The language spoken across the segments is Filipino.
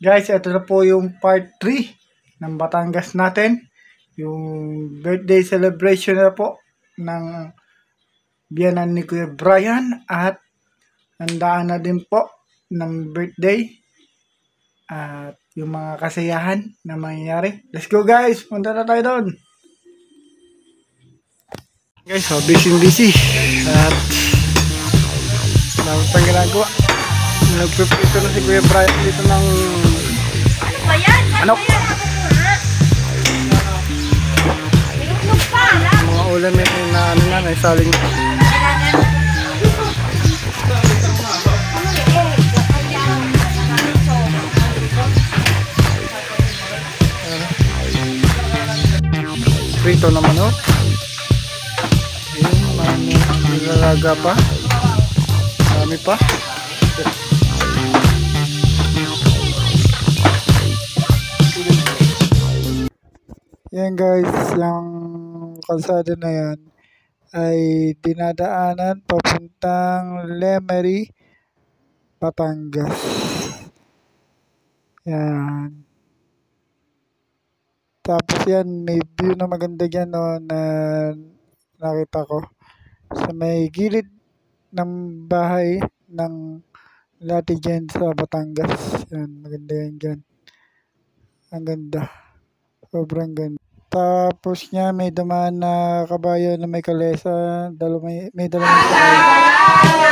Guys, ito na po yung part 3 ng Batangas natin. Yung birthday celebration na po ng biyanan ni Kuya Brian at handaan na din po ng birthday at yung mga kasiyahan na mangyayari. Let's go guys! Punta na tayo doon! Guys, so busy busy at dami pang ginagawa. Nagpipito na si Kuya Brian dito ng ba yan? Ano? Ano ala. mga ulam eh, na ano na, na saling prito na manok. Yung mga nilalaga pa. Dami pa. Yan guys, yung kalsada na yan ay dinadaanan papuntang Lemery, Batangas. Yan. Tapos yan, may view na maganda dyan no, na nakita ko. Sa may gilid ng bahay ng lati dyan sa Batangas. Yan, maganda yan dyan. Ang ganda. Sobrang ganda. Tapos niya may dumaan na kabayo na may kalesa, dalo may may dalawang sakay.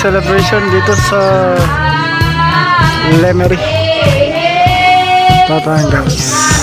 Celebration dito sa Lemery, Batangas.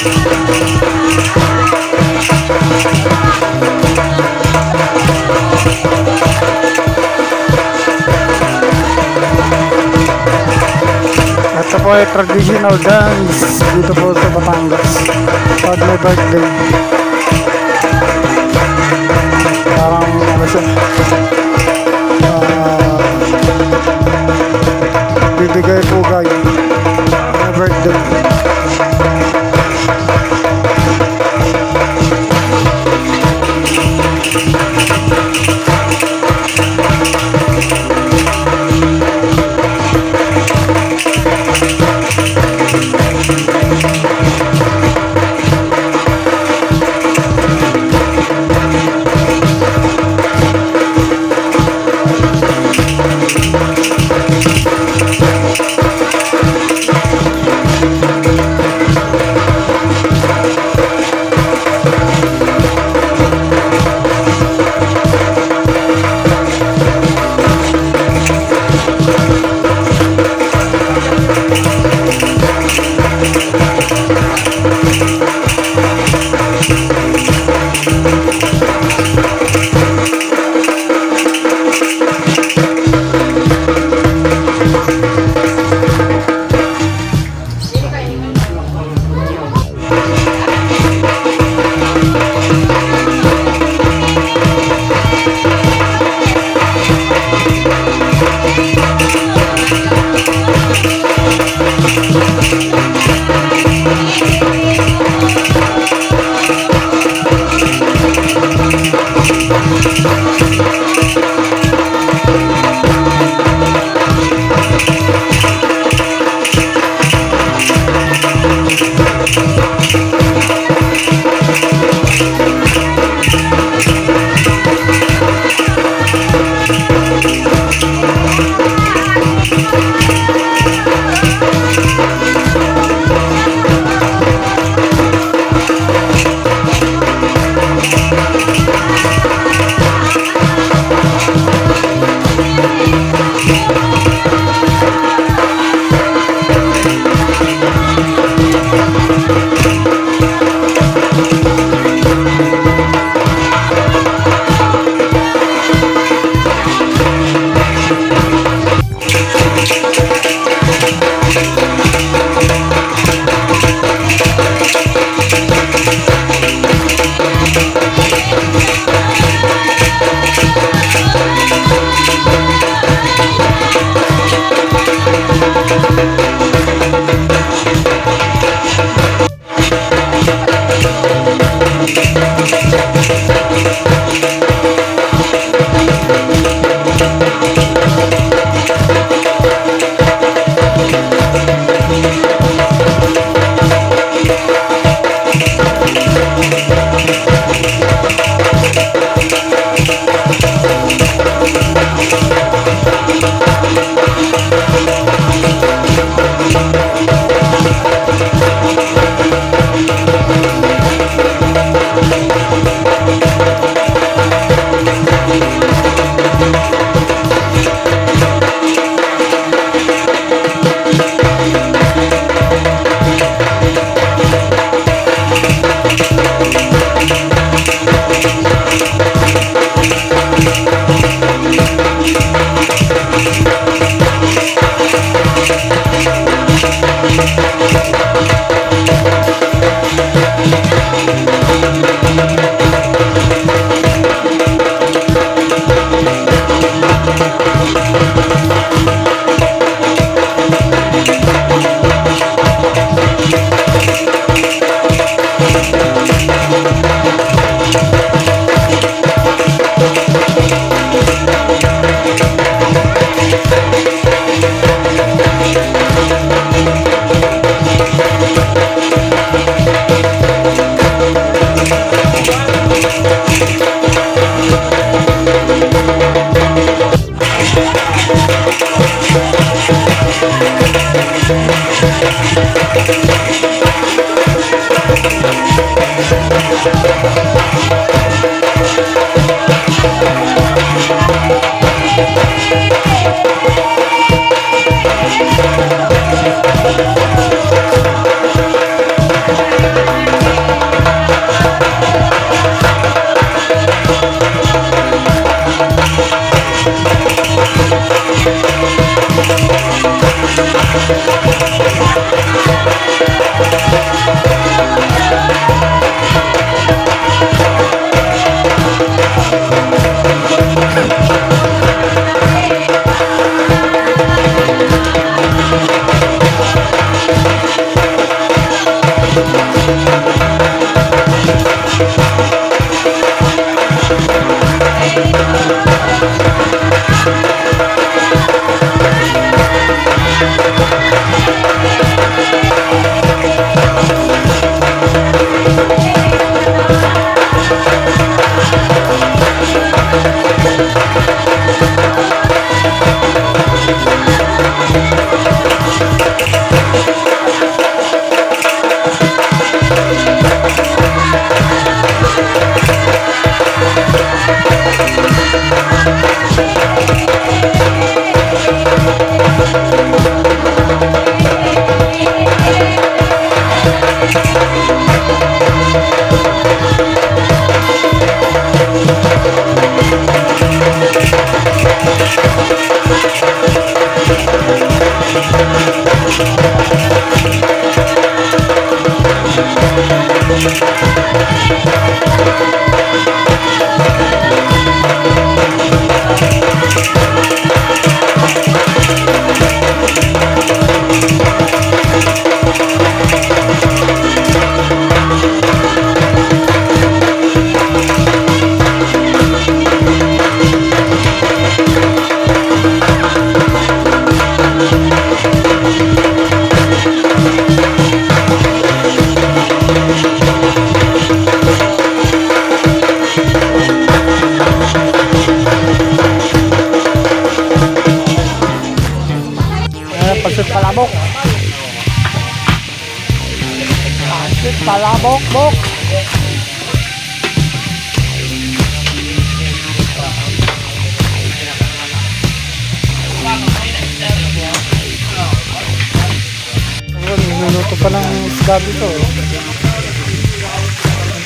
Ito po ay traditional dance dito po sa Batangas. Pag may birthday. Parang ano siya. ah, bibigay pugay. May birthday.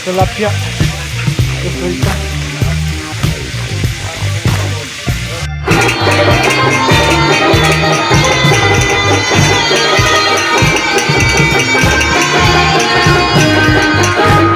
de la pierre de feuilleton. Thank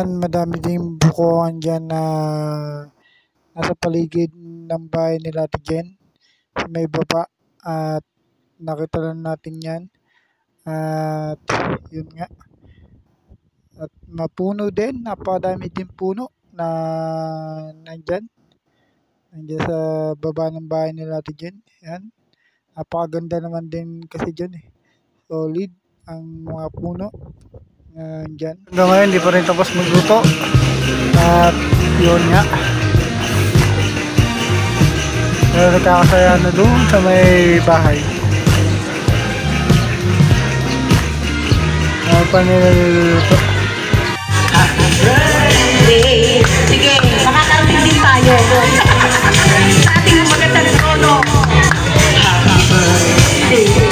Yan, madami ding bukuan dyan na nasa paligid ng bahay nila Ate may baba. At nakita lang natin yan. At yun nga. At mapuno din. Napakadami din puno na nandyan. Nandyan sa baba ng bahay nila Ate Jen. Yan. Napakaganda naman din kasi dyan eh. Solid ang mga puno. Nandyan. Hanggang ngayon, hindi pa rin tapos magluto. At yun nga. Pero nagkakasaya na doon sa may bahay. Ano pa niluluto? Sige, makakarating din tayo. Sa ating magandang trono. Konting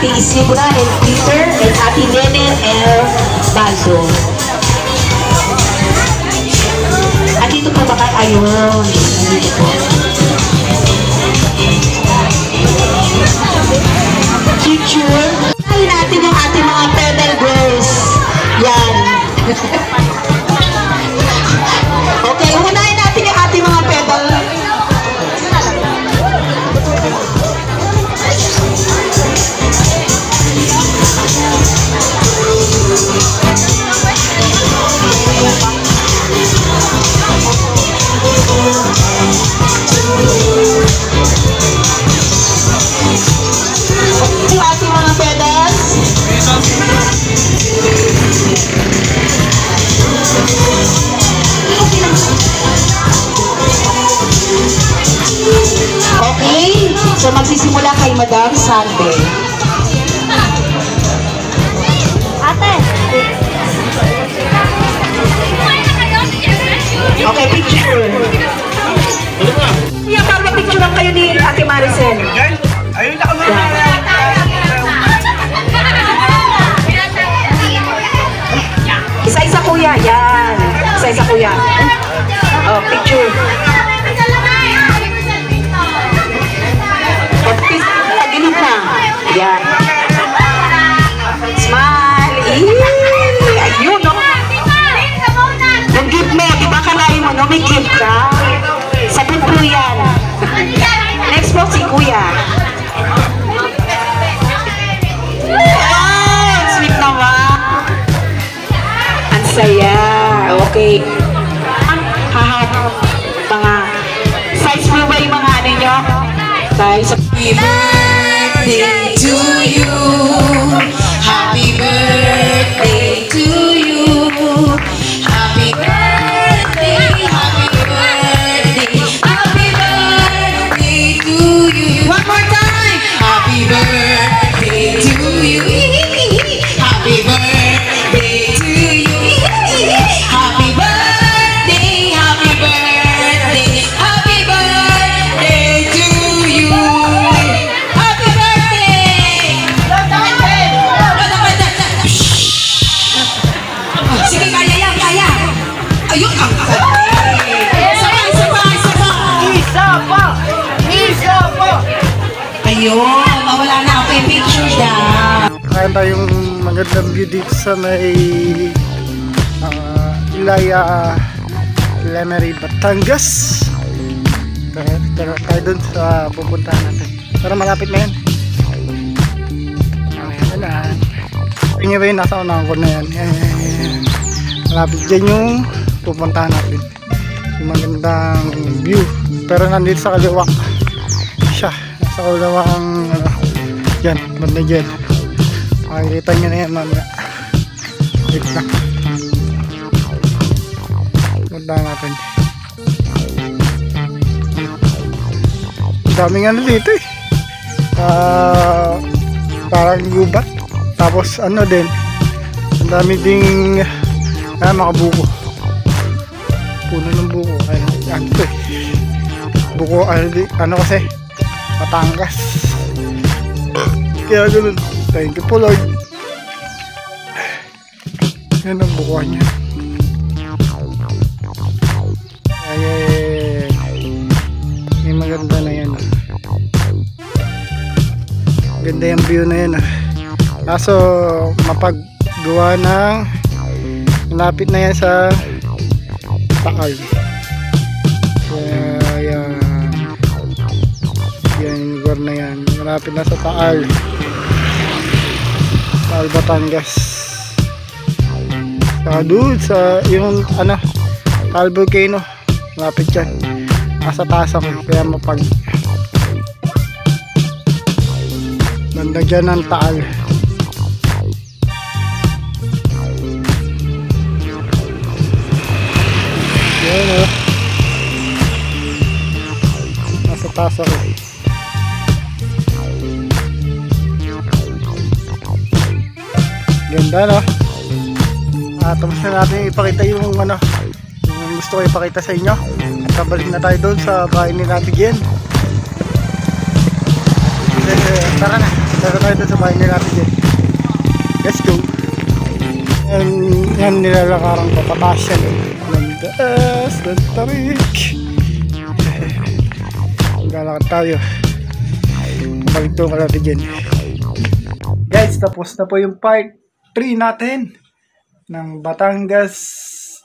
Ate Isidra and Peter and Ate Nene and Baldo? At dito po ba kayo? Ayun. Dito. So magsisimula kay Madam Sante. Ate. Okay, picture. Iya, para mapicture lang kayo ni Ate Maricel. Isa-isa kuya, yan. Isa-isa kuya. Oh, picture. Gift ka. Sabi po yan. Next po si kuya. Ay, sweet naman. Ang saya. Okay. Haha. Mga size mo ba yung mga ano nyo? Size. Happy birthday to you. Ayun, ang Sabay, sabay, sabay. Isa pa! Isa pa! Ayun, mawala na ako yung picture daw. Kaya tayong magandang view dito sa may uh, Ilaya Lemery, Batangas. Kaya tara tayo dun sa pupuntahan natin. Pero malapit na yan. Ayan na. Yung nasa unahan ko na yan? Yan, yan, yan. Malapit dyan yung pupuntahan natin. Yung magandang view. Pero nandito sa kaliwa siya. Nasa kaliwa ang ano, yan, banda dyan. Makikita nyo na yan mamaya. Wait lang. Puntahan natin. Daming ano dito eh. Ah, parang gubat. Tapos ano din. Ang dami ding ah, mga buko. Puno ng buko. Ay, ano to. Buko, ano, ano kasi, Batangas. Kaya ganun. Thank you po Lord. Yan ang bukuhan niya. Ay, ay, ay, ay. Maganda na yan. Ganda yung view na yan. ah. Kaso, mapaggawa ng malapit na yan sa Taal. Kaya, yan. Yan lugar na yan. Malapit na sa Taal. Taal, Batangas. Saka doon sa yung ano, Taal Volcano. Malapit yan. Nasa taas ako. Kaya mapag Ganda dyan ng Taal. O. Nasa taas ako. Ganda no? Ah, tapos na natin ipakita yung ano, yung gusto ko ipakita sa inyo. At kabalik na tayo doon sa bahay ni Nati. Eh, Tara na, tara tayo doon sa bahay ni Nati. Let's go. Yan, yan nilalakaran ko pataas yan. Landas ng tarik. Lalakad tayo. Ka natin dyan. Guys, tapos na po yung part 3 natin ng Batangas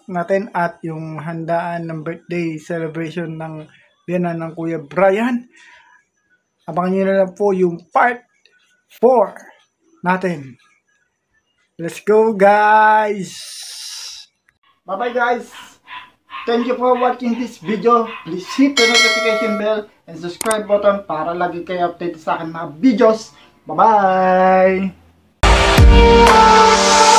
natin at yung handaan ng birthday celebration ng biyanan ng Kuya Brian. Abangan nyo na lang po yung part 4 natin. Let's go guys! Bye bye guys! Thank you for watching this video. Please hit the notification bell and subscribe button para lagi kayo updated sa akin mga videos. Bye bye!